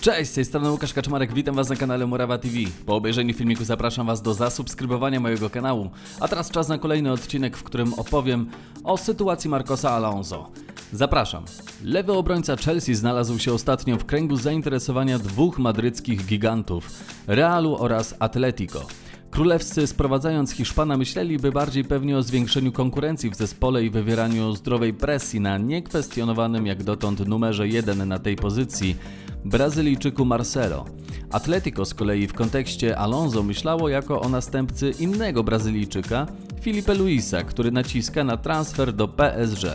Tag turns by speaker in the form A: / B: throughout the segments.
A: Cześć, z tej strony Łukasz Kaczmarek, witam Was na kanale Murawa TV. Po obejrzeniu filmiku zapraszam Was do zasubskrybowania mojego kanału. A teraz czas na kolejny odcinek, w którym opowiem o sytuacji Marcosa Alonso. Zapraszam. Lewy obrońca Chelsea znalazł się ostatnio w kręgu zainteresowania dwóch madryckich gigantów Realu oraz Atletico. Królewscy sprowadzając Hiszpana myśleliby bardziej pewnie o zwiększeniu konkurencji w zespole i wywieraniu zdrowej presji na niekwestionowanym jak dotąd numerze 1 na tej pozycji Brazylijczyku Marcelo. Atletico z kolei w kontekście Alonso myślało jako o następcy innego Brazylijczyka, Filipe Luisa, który naciska na transfer do PSG.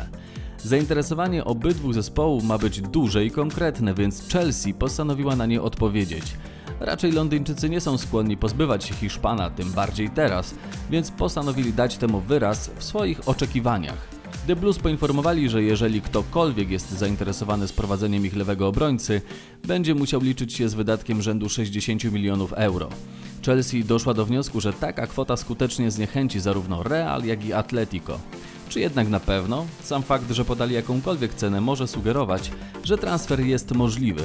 A: Zainteresowanie obydwu zespołów ma być duże i konkretne, więc Chelsea postanowiła na nie odpowiedzieć. Raczej Londyńczycy nie są skłonni pozbywać się Hiszpana, tym bardziej teraz, więc postanowili dać temu wyraz w swoich oczekiwaniach. The Blues poinformowali, że jeżeli ktokolwiek jest zainteresowany sprowadzeniem ich lewego obrońcy, będzie musiał liczyć się z wydatkiem rzędu 60 milionów euro. Chelsea doszła do wniosku, że taka kwota skutecznie zniechęci zarówno Real, jak i Atletico. Czy jednak na pewno? Sam fakt, że podali jakąkolwiek cenę może sugerować, że transfer jest możliwy.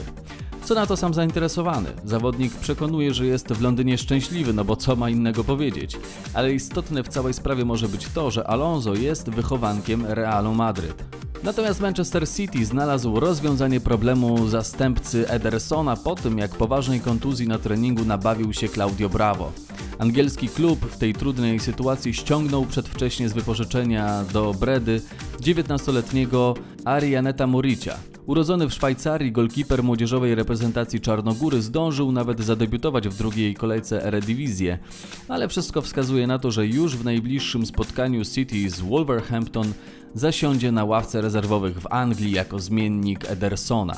A: Co na to sam zainteresowany? Zawodnik przekonuje, że jest w Londynie szczęśliwy, no bo co ma innego powiedzieć. Ale istotne w całej sprawie może być to, że Alonso jest wychowankiem Realu Madryt. Natomiast Manchester City znalazł rozwiązanie problemu zastępcy Edersona po tym, jak poważnej kontuzji na treningu nabawił się Claudio Bravo. Angielski klub w tej trudnej sytuacji ściągnął przedwcześnie z wypożyczenia do Bredy 19-letniego Arianeta Muricia. Urodzony w Szwajcarii, golkiper młodzieżowej reprezentacji Czarnogóry zdążył nawet zadebiutować w drugiej kolejce Eredivisie, ale wszystko wskazuje na to, że już w najbliższym spotkaniu City z Wolverhampton zasiądzie na ławce rezerwowych w Anglii jako zmiennik Edersona.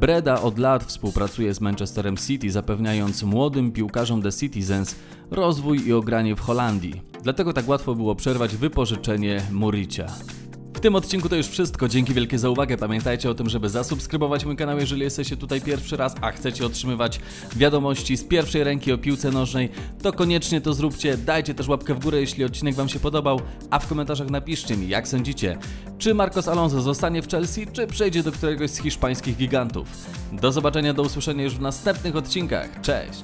A: Breda od lat współpracuje z Manchesterem City, zapewniając młodym piłkarzom The Citizens rozwój i ogranie w Holandii. Dlatego tak łatwo było przerwać wypożyczenie Muricia tym odcinku to już wszystko. Dzięki wielkie za uwagę. Pamiętajcie o tym, żeby zasubskrybować mój kanał, jeżeli jesteście tutaj pierwszy raz, a chcecie otrzymywać wiadomości z pierwszej ręki o piłce nożnej, to koniecznie to zróbcie. Dajcie też łapkę w górę, jeśli odcinek Wam się podobał, a w komentarzach napiszcie mi, jak sądzicie, czy Marcos Alonso zostanie w Chelsea, czy przejdzie do któregoś z hiszpańskich gigantów. Do zobaczenia, do usłyszenia już w następnych odcinkach. Cześć!